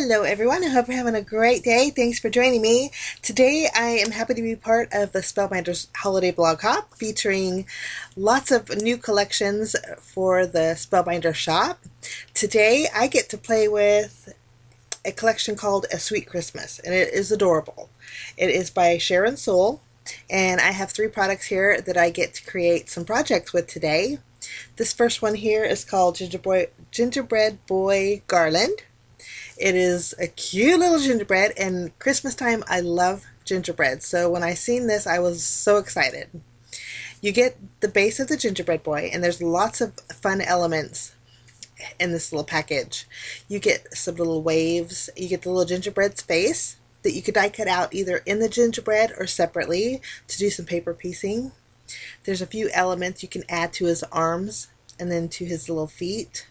Hello everyone, I hope you're having a great day. Thanks for joining me. Today I am happy to be part of the Spellbinders Holiday Blog Hop featuring lots of new collections for the Spellbinder shop. Today I get to play with a collection called A Sweet Christmas and it is adorable. It is by Sharyn Sowell and I have three products here that I get to create some projects with today. This first one here is called Gingerbread Boy Garland it is a cute little gingerbread, and Christmas time, I love gingerbread. So when I seen this, I was so excited. You get the base of the gingerbread boy, and there's lots of fun elements in this little package. You get some little waves, you get the little gingerbread face that you could die cut out either in the gingerbread or separately to do some paper piecing. There's a few elements you can add to his arms and then to his little feet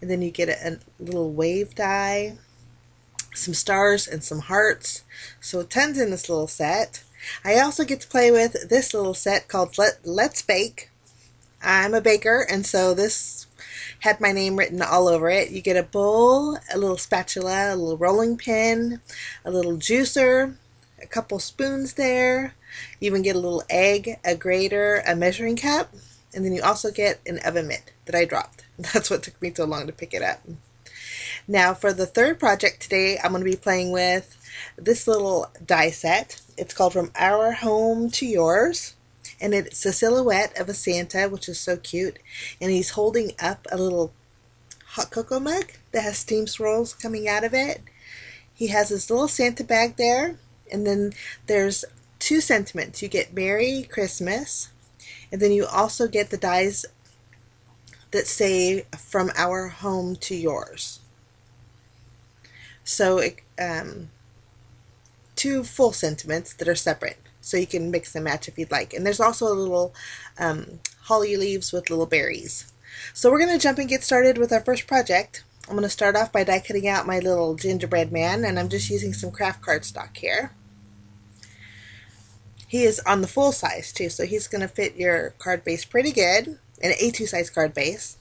and then you get a, a little wave die, some stars and some hearts. So tons in this little set. I also get to play with this little set called Let, Let's Bake. I'm a baker, and so this had my name written all over it. You get a bowl, a little spatula, a little rolling pin, a little juicer, a couple spoons there. You even get a little egg, a grater, a measuring cup, and then you also get an oven mitt that I dropped. That's what took me so long to pick it up. Now for the third project today, I'm going to be playing with this little die set. It's called From Our Home to Yours. And it's a silhouette of a Santa, which is so cute. And he's holding up a little hot cocoa mug that has steam swirls coming out of it. He has his little Santa bag there. And then there's two sentiments. You get Merry Christmas. And then you also get the dies that say from our home to yours. So, um, two full sentiments that are separate. So you can mix and match if you'd like. And there's also a little um, holly leaves with little berries. So we're going to jump and get started with our first project. I'm going to start off by die cutting out my little gingerbread man and I'm just using some kraft cardstock here. He is on the full size too, so he's going to fit your card base pretty good an A2 size card base.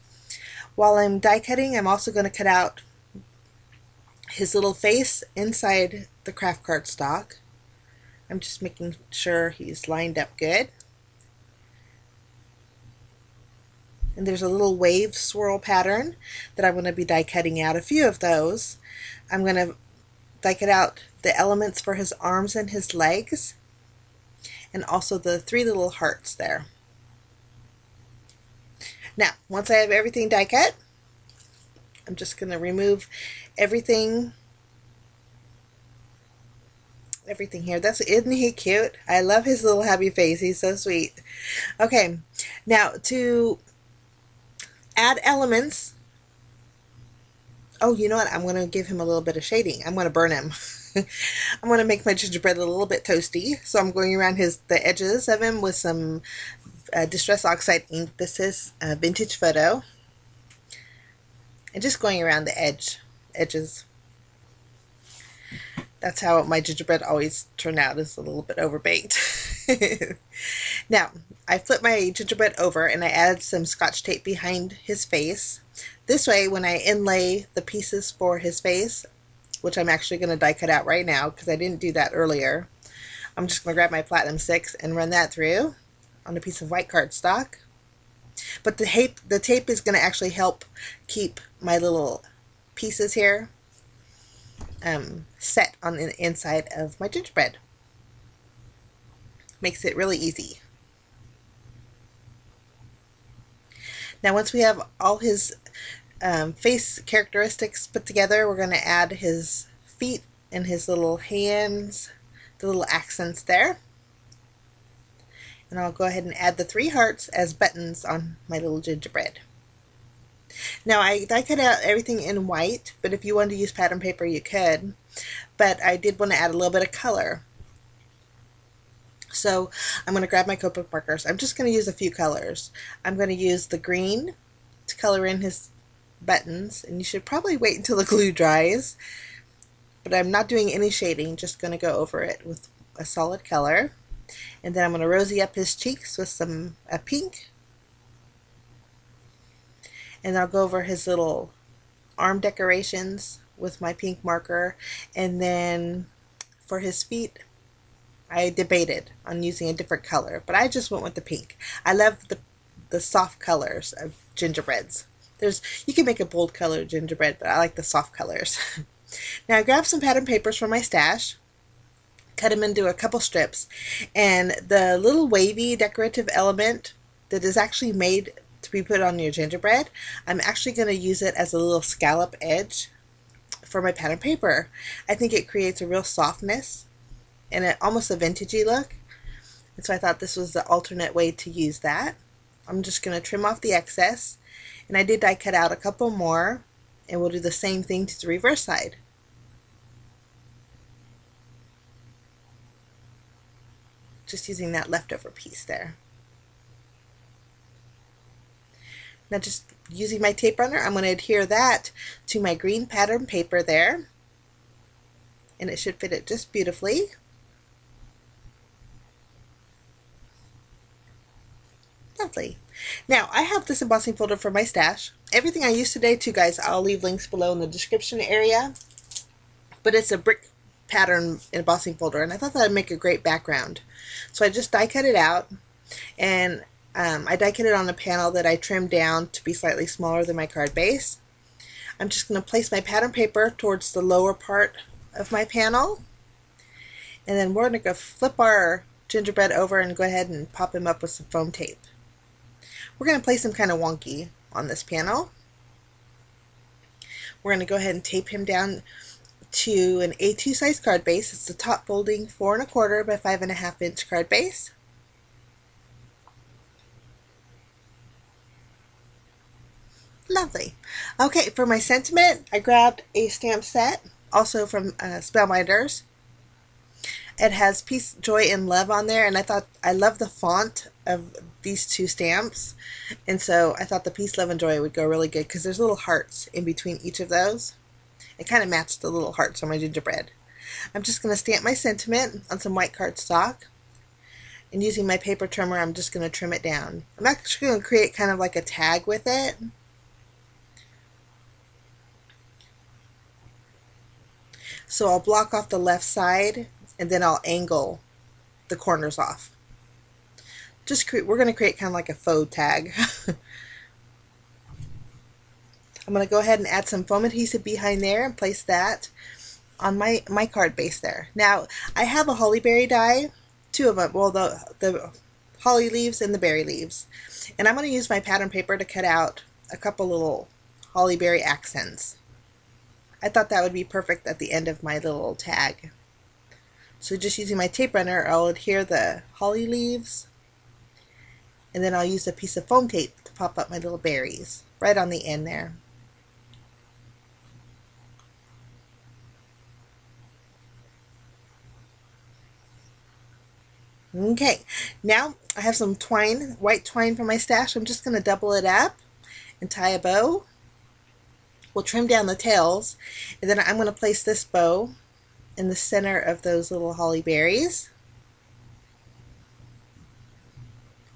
While I'm die cutting, I'm also going to cut out his little face inside the kraft card stock. I'm just making sure he's lined up good. And there's a little wave swirl pattern that I'm going to be die cutting out a few of those. I'm going to die cut out the elements for his arms and his legs and also the three little hearts there. Now, once I have everything die cut, I'm just going to remove everything everything here. That's isn't he cute? I love his little happy face. He's so sweet. Okay, now to add elements. Oh, you know what? I'm going to give him a little bit of shading. I'm going to burn him. I'm going to make my gingerbread a little bit toasty. So I'm going around his the edges of him with some uh, Distress Oxide ink. This is a vintage photo. And just going around the edge, edges. That's how my gingerbread always turn out, is a little bit overbaked. now, I flip my gingerbread over and I add some scotch tape behind his face. This way, when I inlay the pieces for his face, which I'm actually going to die cut out right now because I didn't do that earlier, I'm just going to grab my Platinum 6 and run that through on a piece of white cardstock. But the tape, the tape is going to actually help keep my little pieces here um, set on the inside of my gingerbread. Makes it really easy. Now once we have all his um, face characteristics put together, we're going to add his feet and his little hands, the little accents there. And I'll go ahead and add the three hearts as buttons on my little gingerbread. Now I, I cut out everything in white, but if you wanted to use pattern paper you could. But I did want to add a little bit of color. So I'm going to grab my Copic markers. I'm just going to use a few colors. I'm going to use the green to color in his buttons. And you should probably wait until the glue dries. But I'm not doing any shading, just going to go over it with a solid color. And then I'm going to rosy up his cheeks with some a pink. And I'll go over his little arm decorations with my pink marker. And then for his feet, I debated on using a different color, but I just went with the pink. I love the the soft colors of gingerbreads. There's you can make a bold color gingerbread, but I like the soft colors. now I grabbed some pattern papers from my stash, cut them into a couple strips, and the little wavy decorative element that is actually made to be put on your gingerbread, I'm actually going to use it as a little scallop edge for my pattern paper. I think it creates a real softness and a, almost a vintagey look. And so I thought this was the alternate way to use that. I'm just going to trim off the excess. And I did die cut out a couple more. And we'll do the same thing to the reverse side. Just using that leftover piece there. Now just using my tape runner, I'm going to adhere that to my green pattern paper there. And it should fit it just beautifully. Lovely. Now, I have this embossing folder for my stash. Everything I used today, too, guys, I'll leave links below in the description area. But it's a brick pattern embossing folder, and I thought that would make a great background. So I just die cut it out, and um, I die cut it on a panel that I trimmed down to be slightly smaller than my card base. I'm just going to place my pattern paper towards the lower part of my panel, and then we're going to go flip our gingerbread over and go ahead and pop him up with some foam tape. We're going to place him kind of wonky on this panel. We're going to go ahead and tape him down to an A2 size card base. It's the top folding four and a quarter by five and a half inch card base. Lovely. Okay, for my sentiment, I grabbed a stamp set, also from uh, Spellbinders. It has peace, joy, and love on there, and I thought I love the font of these two stamps, and so I thought the peace, love, and joy would go really good because there's little hearts in between each of those. It kind of matched the little hearts on my gingerbread. I'm just going to stamp my sentiment on some white cardstock, and using my paper trimmer, I'm just going to trim it down. I'm actually going to create kind of like a tag with it. So I'll block off the left side and then I'll angle the corners off. Just create, we're going to create kind of like a faux tag. I'm going to go ahead and add some foam adhesive behind there and place that on my, my card base there. Now, I have a holly berry die, two of them, well, the, the holly leaves and the berry leaves. And I'm going to use my pattern paper to cut out a couple little holly berry accents. I thought that would be perfect at the end of my little tag. So just using my tape runner, I'll adhere the holly leaves, and then I'll use a piece of foam tape to pop up my little berries right on the end there. Okay, now I have some twine, white twine from my stash. I'm just going to double it up and tie a bow. We'll trim down the tails, and then I'm going to place this bow in the center of those little holly berries.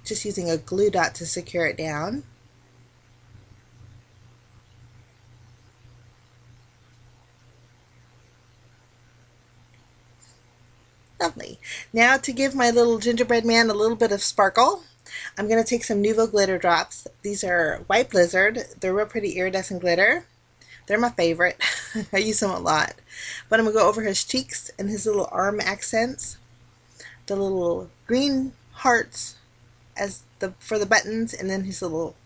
Just using a glue dot to secure it down. Lovely. Now to give my little gingerbread man a little bit of sparkle, I'm going to take some Nuvo glitter drops. These are White Blizzard. They're real pretty iridescent glitter. They're my favorite. I use them a lot. But I'm going to go over his cheeks and his little arm accents. The little green hearts as the for the buttons and then his little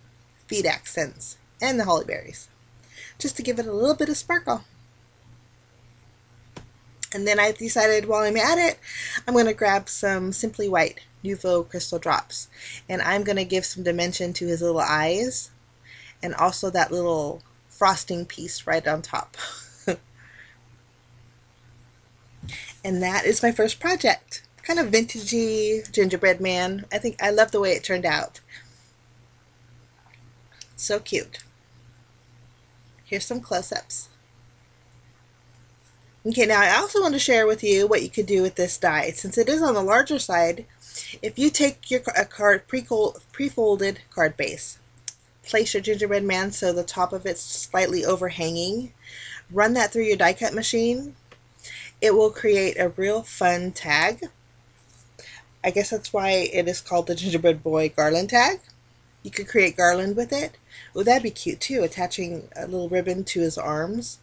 feet accents and the holly berries. Just to give it a little bit of sparkle. And then I decided while I'm at it, I'm going to grab some Simply White Nuvo Crystal Drops. And I'm going to give some dimension to his little eyes and also that little frosting piece right on top. and that is my first project. Kind of vintagey gingerbread man. I think I love the way it turned out. So cute. Here's some close-ups. Okay, now I also want to share with you what you could do with this die. Since it is on the larger side, if you take your a card pre-folded card base place your gingerbread man so the top of it's slightly overhanging run that through your die cut machine, it will create a real fun tag. I guess that's why it is called the Gingerbread Boy Garland Tag. You could create garland with it. Oh, that'd be cute too, attaching a little ribbon to his arms.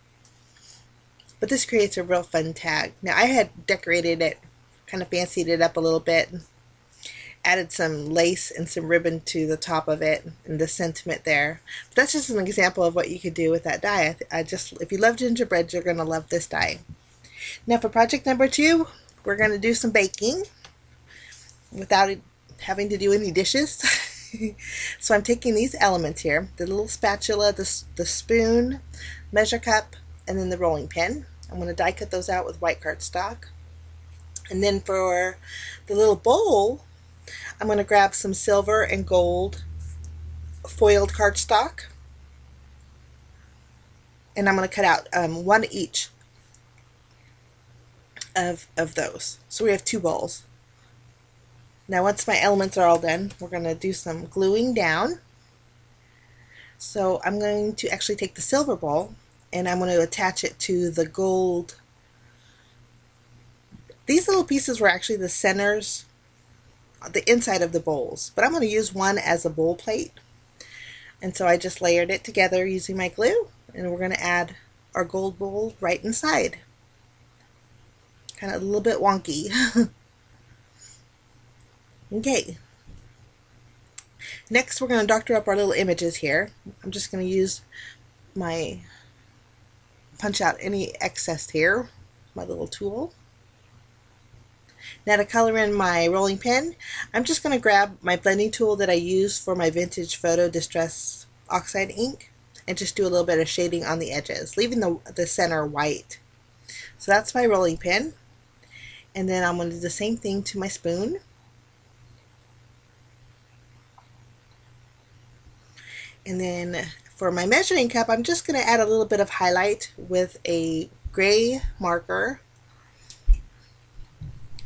But this creates a real fun tag. Now I had decorated it, kind of fancied it up a little bit, added some lace and some ribbon to the top of it and the sentiment there. But that's just an example of what you could do with that die. I, I just, if you love gingerbread, you're going to love this die. Now for project number two, we're going to do some baking without having to do any dishes. so I'm taking these elements here, the little spatula, the, the spoon, measure cup, and then the rolling pin. I'm going to die cut those out with white cardstock. And then for the little bowl, I'm going to grab some silver and gold foiled cardstock. And I'm going to cut out um, one each of, of those. So we have two bowls. Now once my elements are all done, we're going to do some gluing down. So I'm going to actually take the silver bowl and I'm going to attach it to the gold. These little pieces were actually the centers, the inside of the bowls, but I'm going to use one as a bowl plate. And so I just layered it together using my glue and we're going to add our gold bowl right inside. Kind of a little bit wonky. Okay. Next, we're going to doctor up our little images here. I'm just going to use my punch out any excess here, my little tool. Now to color in my rolling pin, I'm just going to grab my blending tool that I use for my vintage photo distress oxide ink and just do a little bit of shading on the edges, leaving the, the center white. So that's my rolling pin. And then I'm going to do the same thing to my spoon. And then for my measuring cup, I'm just going to add a little bit of highlight with a gray marker.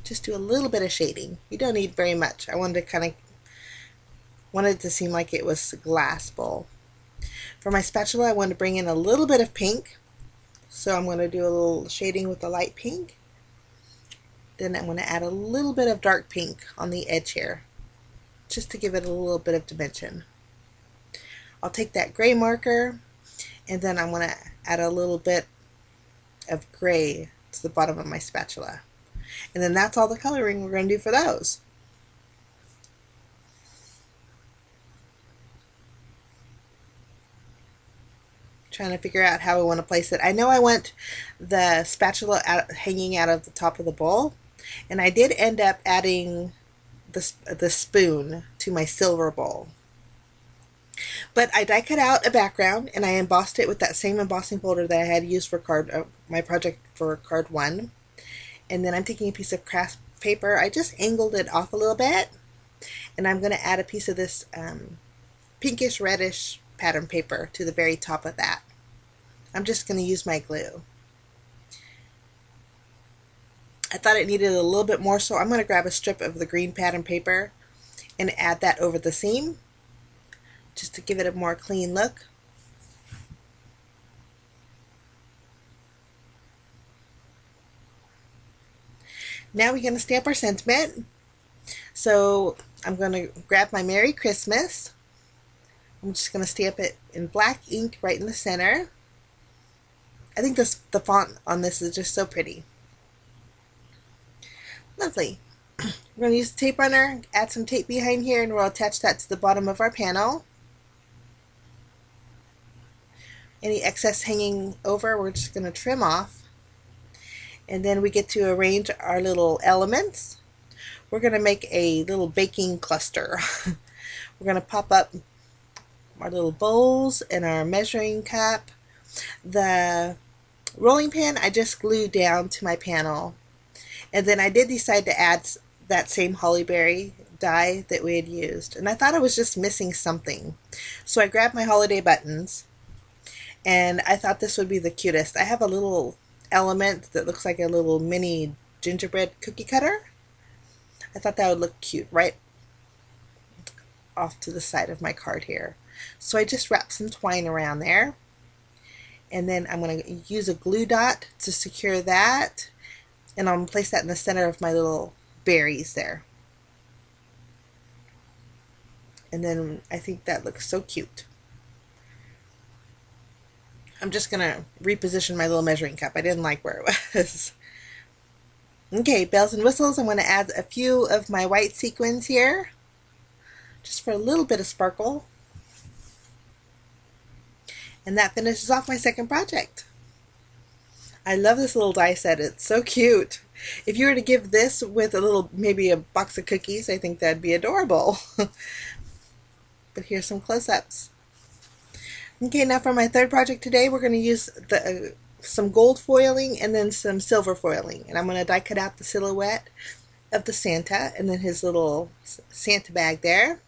Just do a little bit of shading. You don't need very much. I wanted to kind of wanted to seem like it was a glass bowl. For my spatula, I want to bring in a little bit of pink. So I'm going to do a little shading with the light pink. Then I'm going to add a little bit of dark pink on the edge here, just to give it a little bit of dimension. I'll take that gray marker and then I'm going to add a little bit of gray to the bottom of my spatula. And then that's all the coloring we're going to do for those. Trying to figure out how I want to place it. I know I want the spatula out, hanging out of the top of the bowl. And I did end up adding the, the spoon to my silver bowl. But I die cut out a background and I embossed it with that same embossing folder that I had used for card uh, my project for card one. And then I'm taking a piece of craft paper. I just angled it off a little bit. And I'm going to add a piece of this um, pinkish reddish pattern paper to the very top of that. I'm just going to use my glue. I thought it needed a little bit more, so I'm going to grab a strip of the green pattern paper and add that over the seam just to give it a more clean look. Now we're going to stamp our sentiment. So I'm going to grab my Merry Christmas. I'm just going to stamp it in black ink right in the center. I think this the font on this is just so pretty. Lovely. We're going to use the tape runner, add some tape behind here, and we'll attach that to the bottom of our panel. Any excess hanging over we're just going to trim off. And then we get to arrange our little elements. We're going to make a little baking cluster. We're going to pop up our little bowls and our measuring cup. The rolling pin I just glued down to my panel. And then I did decide to add that same holly berry die that we had used. And I thought I was just missing something. So I grabbed my holiday buttons and I thought this would be the cutest. I have a little element that looks like a little mini gingerbread cookie cutter. I thought that would look cute right off to the side of my card here. So I just wrapped some twine around there And then I'm going to use a glue dot to secure that. And I'm going to place that in the center of my little berries there. And then I think that looks so cute. I'm just going to reposition my little measuring cup. I didn't like where it was. okay, bells and whistles. I'm going to add a few of my white sequins here. Just for a little bit of sparkle. And that finishes off my second project. I love this little die set. It's so cute. If you were to give this with a little, maybe a box of cookies, I think that'd be adorable. but here's some close-ups. Okay, now for my third project today, we're going to use the uh, some gold foiling and then some silver foiling. And I'm going to die cut out the silhouette of the Santa and then his little Santa bag there.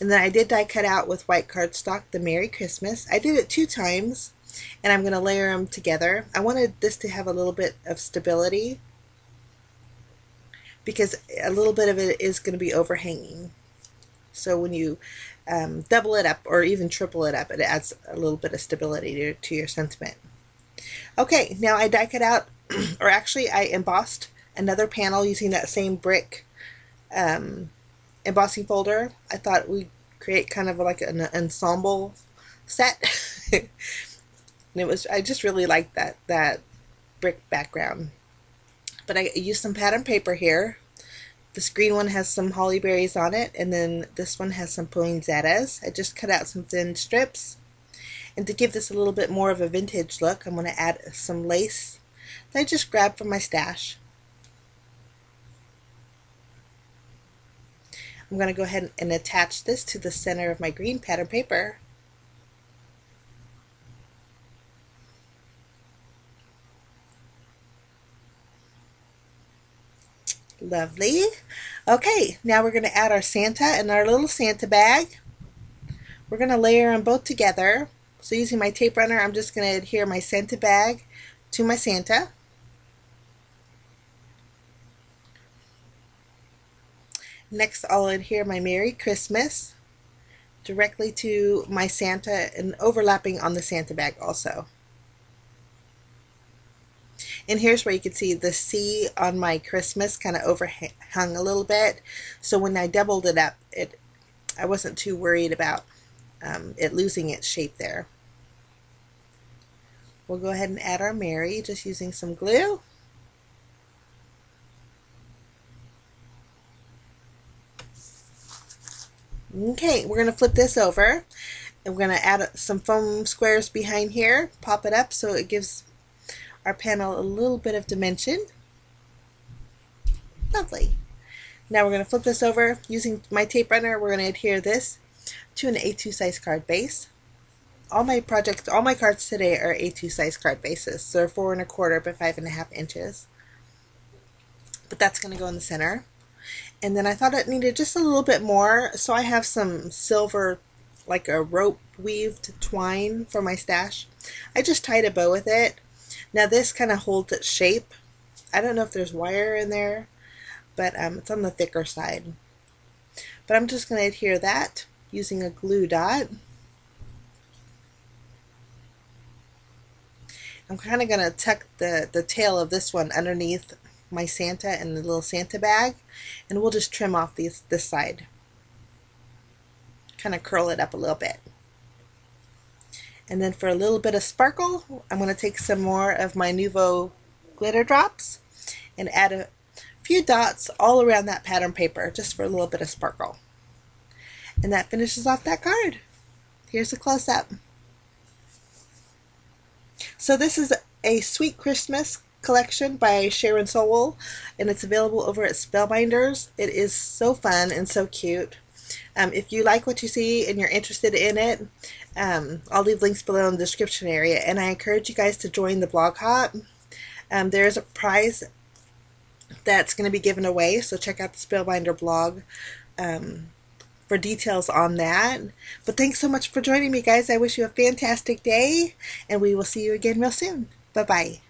And then I did die cut out with white cardstock the Merry Christmas. I did it two times and I'm going to layer them together. I wanted this to have a little bit of stability because a little bit of it is going to be overhanging. So when you um, double it up or even triple it up, it adds a little bit of stability to, to your sentiment. Okay, now I die cut out, or actually I embossed another panel using that same brick um, embossing folder. I thought we'd create kind of like an ensemble set. and it was, I just really liked that, that brick background. But I used some pattern paper here this green one has some holly berries on it, and then this one has some poinsettias. I just cut out some thin strips. And to give this a little bit more of a vintage look, I'm going to add some lace that I just grabbed from my stash. I'm going to go ahead and attach this to the center of my green pattern paper. Lovely. Okay, now we're going to add our Santa and our little Santa bag. We're going to layer them both together. So using my tape runner, I'm just going to adhere my Santa bag to my Santa. Next, I'll adhere my Merry Christmas directly to my Santa and overlapping on the Santa bag also. And here's where you can see the C on my Christmas kind of overhung a little bit. So when I doubled it up, it I wasn't too worried about um, it losing its shape there. We'll go ahead and add our Merry just using some glue. Okay, we're going to flip this over and we're going to add some foam squares behind here, pop it up so it gives our panel a little bit of dimension. Lovely. Now we're going to flip this over. Using my tape runner, we're going to adhere this to an A2 size card base. All my projects, all my cards today are A2 size card bases. So they're four and a quarter by five and a half inches. But that's going to go in the center. And then I thought it needed just a little bit more, so I have some silver, like a rope weaved twine for my stash. I just tied a bow with it. Now this kind of holds its shape. I don't know if there's wire in there, but um, it's on the thicker side. But I'm just going to adhere that using a glue dot. I'm kind of going to tuck the, the tail of this one underneath my Santa and the little Santa bag, and we'll just trim off these, this side. Kind of curl it up a little bit. And then for a little bit of sparkle, I'm going to take some more of my Nuvo glitter drops and add a few dots all around that pattern paper just for a little bit of sparkle. And that finishes off that card. Here's a close-up. So this is a Sweet Christmas collection by Sharyn Sowell and it's available over at Spellbinders. It is so fun and so cute. Um, if you like what you see and you're interested in it, um, I'll leave links below in the description area. And I encourage you guys to join the blog hop. Um, there's a prize that's going to be given away, so check out the Spellbinder blog um, for details on that. But thanks so much for joining me, guys. I wish you a fantastic day, and we will see you again real soon. Bye bye.